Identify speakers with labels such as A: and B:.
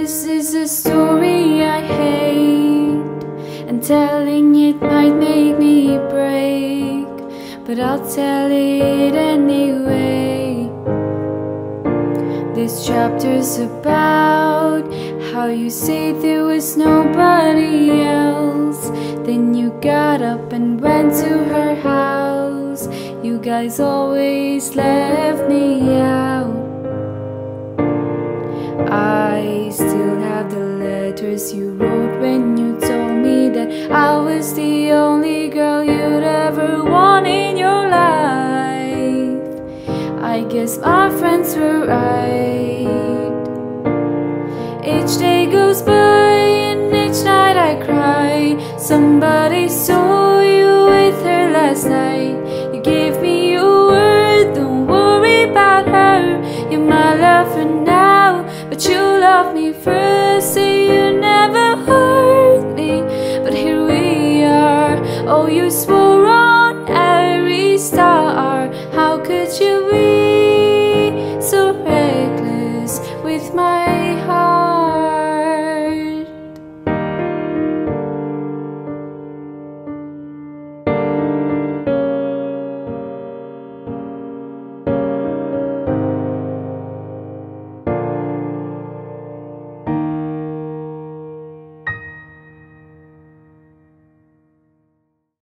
A: This is a story I hate, and telling it might make me break, but I'll tell it anyway. This chapter's about how you said there was nobody else. Then you got up and went to her house. You guys always left me out. Letters you wrote when you told me that I was the only girl you'd ever want in your life. I guess my friends were right. Each day goes by and each night I cry. Somebody saw you with her last night. You gave me your word, don't worry about her. You're my lover now, but you love me first. you swore.